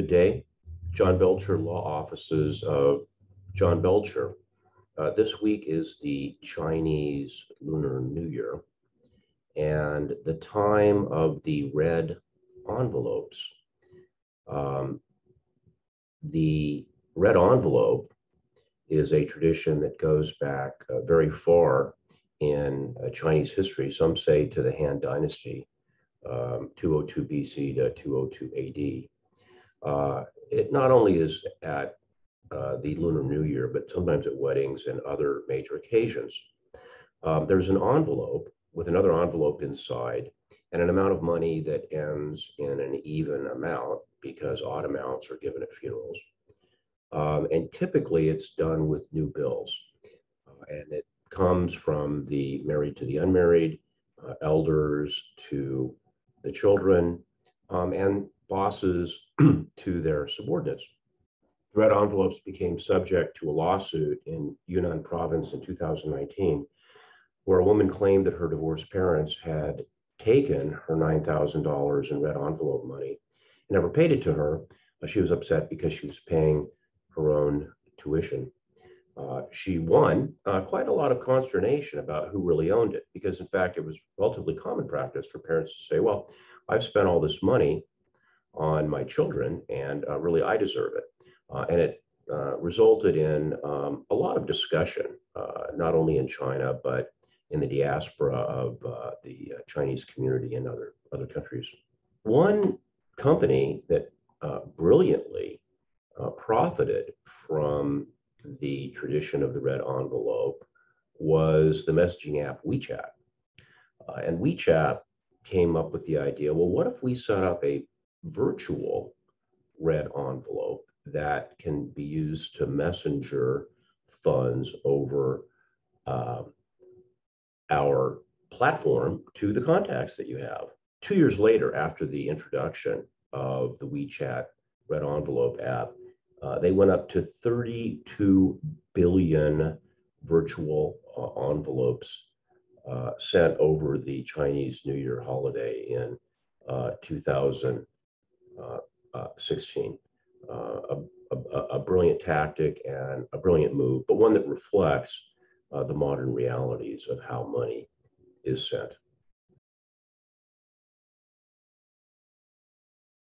Good day. John Belcher Law Offices of John Belcher. Uh, this week is the Chinese Lunar New Year and the time of the red envelopes. Um, the red envelope is a tradition that goes back uh, very far in uh, Chinese history. Some say to the Han Dynasty, um, 202 BC to 202 AD. Uh, it not only is at uh, the Lunar New Year, but sometimes at weddings and other major occasions. Um, there's an envelope with another envelope inside and an amount of money that ends in an even amount because odd amounts are given at funerals. Um, and typically it's done with new bills. Uh, and it comes from the married to the unmarried, uh, elders to the children, um, and bosses to their subordinates. The red envelopes became subject to a lawsuit in Yunnan province in 2019, where a woman claimed that her divorced parents had taken her $9,000 in red envelope money and never paid it to her. She was upset because she was paying her own tuition. Uh, she won uh, quite a lot of consternation about who really owned it, because in fact, it was relatively common practice for parents to say, Well, I've spent all this money on my children, and uh, really I deserve it. Uh, and it uh, resulted in um, a lot of discussion, uh, not only in China, but in the diaspora of the Chinese community and other, other countries. One company that brilliantly profited from the tradition of the red envelope was the messaging app WeChat. Uh, and WeChat came up with the idea well, what if we set up a virtual red envelope that can be used to messenger funds over uh, our platform to the contacts that you have. Two years later, after the introduction of the WeChat Red Envelope app, uh, they went up to 32 billion virtual uh, envelopes uh, sent over the Chinese New Year holiday in uh, 2000. Uh, uh, 16. Uh, a, a, a, brilliant tactic and a brilliant move, but one that reflects the modern realities of how money is sent.